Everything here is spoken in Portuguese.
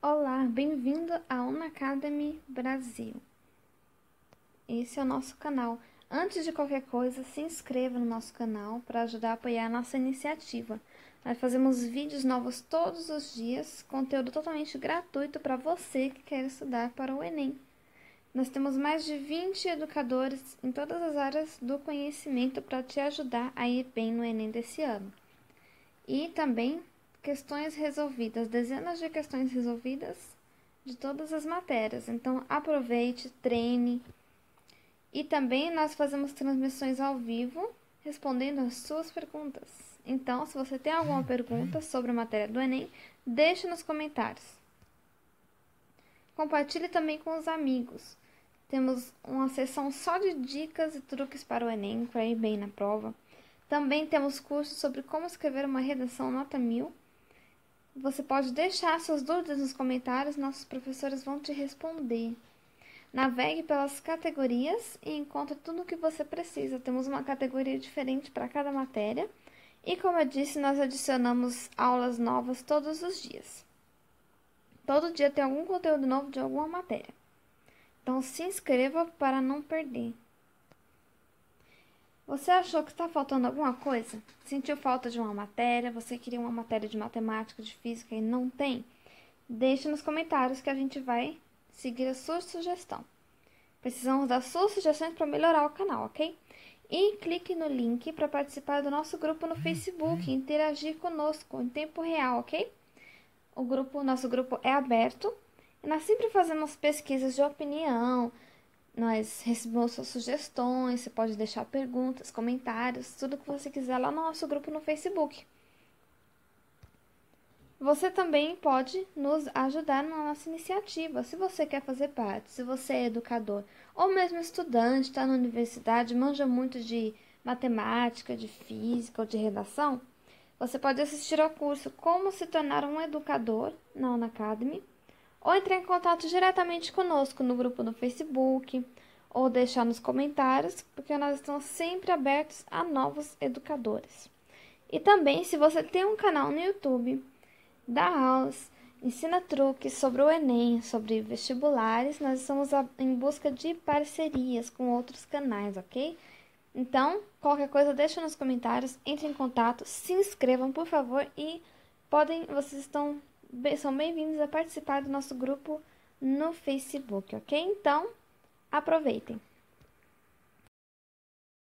Olá, bem-vindo à Unacademy Brasil. Esse é o nosso canal. Antes de qualquer coisa, se inscreva no nosso canal para ajudar a apoiar a nossa iniciativa. Nós fazemos vídeos novos todos os dias, conteúdo totalmente gratuito para você que quer estudar para o Enem. Nós temos mais de 20 educadores em todas as áreas do conhecimento para te ajudar a ir bem no Enem desse ano. E também questões resolvidas, dezenas de questões resolvidas de todas as matérias. Então, aproveite, treine. E também nós fazemos transmissões ao vivo, respondendo as suas perguntas. Então, se você tem alguma pergunta sobre a matéria do Enem, deixe nos comentários. Compartilhe também com os amigos. Temos uma sessão só de dicas e truques para o Enem, para ir bem na prova. Também temos cursos sobre como escrever uma redação nota mil você pode deixar suas dúvidas nos comentários, nossos professores vão te responder. Navegue pelas categorias e encontre tudo o que você precisa. Temos uma categoria diferente para cada matéria. E como eu disse, nós adicionamos aulas novas todos os dias. Todo dia tem algum conteúdo novo de alguma matéria. Então se inscreva para não perder. Você achou que está faltando alguma coisa? Sentiu falta de uma matéria? Você queria uma matéria de matemática, de física e não tem? Deixe nos comentários que a gente vai seguir a sua sugestão. Precisamos das suas sugestões para melhorar o canal, ok? E clique no link para participar do nosso grupo no Facebook e interagir conosco em tempo real, ok? O grupo, nosso grupo é aberto e nós sempre fazemos pesquisas de opinião, nós recebemos suas sugestões, você pode deixar perguntas, comentários, tudo que você quiser lá no nosso grupo no Facebook. Você também pode nos ajudar na nossa iniciativa. Se você quer fazer parte, se você é educador ou mesmo estudante, está na universidade, manja muito de matemática, de física ou de redação, você pode assistir ao curso Como se tornar um educador na Unacademy ou entrar em contato diretamente conosco no grupo no Facebook ou deixar nos comentários, porque nós estamos sempre abertos a novos educadores. E também, se você tem um canal no YouTube, dá aulas, ensina truques sobre o Enem, sobre vestibulares, nós estamos em busca de parcerias com outros canais, ok? Então, qualquer coisa, deixa nos comentários, entre em contato, se inscrevam, por favor, e podem, vocês estão são bem-vindos a participar do nosso grupo no Facebook, ok? Então, aproveitem!